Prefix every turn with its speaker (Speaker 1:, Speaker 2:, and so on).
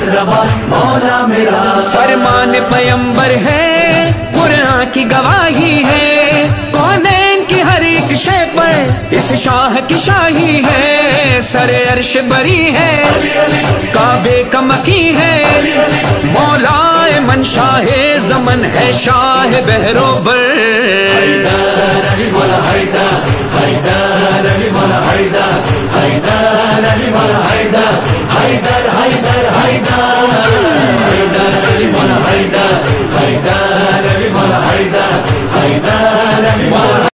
Speaker 1: حاجت روا مولا میرا۔
Speaker 2: فرمان پیمبر ہے، قرآن کی گواہی ہے۔ کونین کی ہر ایک شے پر؟ اس شاہ کی شاہی ہے۔ سر عرش بری ہے، کعبے کا مکی ہے۔ مولا من شاہ زمن ہے، شاہ بہرو بر
Speaker 1: حیدر علی مولا وإيمانا